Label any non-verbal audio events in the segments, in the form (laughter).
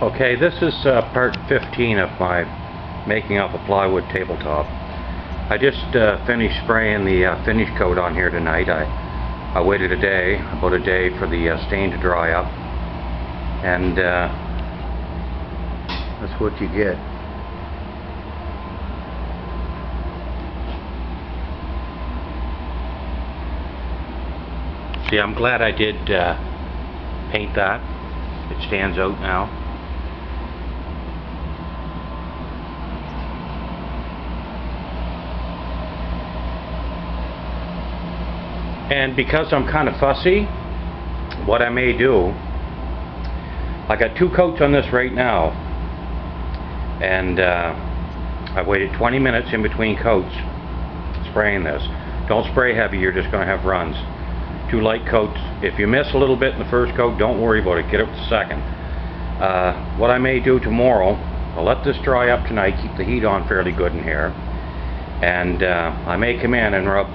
Okay, this is uh, part 15 of my making up a plywood tabletop. I just uh, finished spraying the uh, finish coat on here tonight. I, I waited a day, about a day for the uh, stain to dry up. And uh, that's what you get. See, I'm glad I did uh, paint that. It stands out now. And because I'm kind of fussy, what I may do, I got two coats on this right now, and uh, I waited 20 minutes in between coats spraying this. Don't spray heavy, you're just going to have runs. Two light coats. If you miss a little bit in the first coat, don't worry about it. Get up the second. Uh, what I may do tomorrow, I'll let this dry up tonight, keep the heat on fairly good in here, and uh, I may come in and rub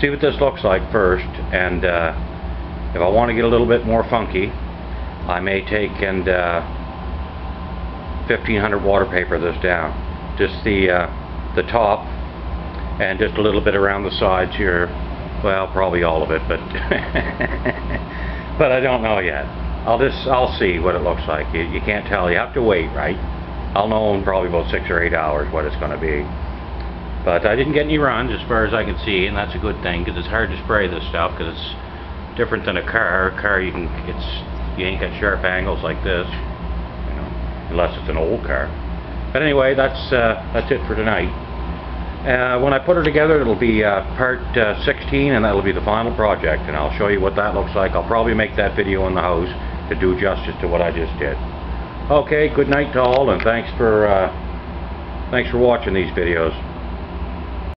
see what this looks like first and uh, if I want to get a little bit more funky I may take and uh, 1500 water paper this down. Just the uh, the top and just a little bit around the sides here. Well probably all of it but (laughs) but I don't know yet. I'll just I'll see what it looks like. You, you can't tell. You have to wait right? I'll know in probably about six or eight hours what it's going to be but I didn't get any runs as far as I can see, and that's a good thing because it's hard to spray this stuff because it's different than a car. A car you can it's you ain't got sharp angles like this, you know, unless it's an old car. But anyway, that's uh, that's it for tonight. Uh, when I put it together, it'll be uh, part uh, 16, and that'll be the final project, and I'll show you what that looks like. I'll probably make that video in the house to do justice to what I just did. Okay, good night to all, and thanks for uh, thanks for watching these videos.